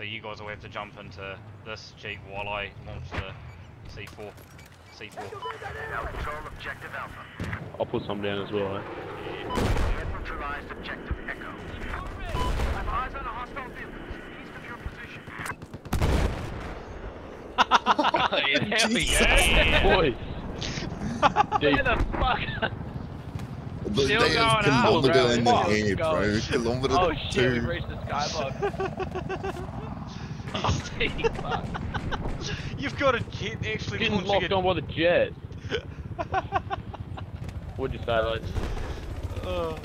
So you guys will have to jump into this jeep while I launch the C4. C4. Now control objective Alpha. I'll put some down as well. Eh? Neutralized objective Echo. Have eyes on a hostile vehicle east of your position. yeah, there we go. Boys, Where the fuck? The Still damn going out, kilometer bro. in the Fuck, air, bro. Kilometer Oh shit, we two. reached the skybox. You've got a jet actually getting locked it. on by the jet. What'd you say, lads? Uh,